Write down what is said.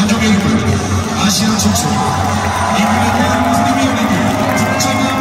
가족의 이름 아시아 청춘 이분에 대한 프리미엄 리그 국정화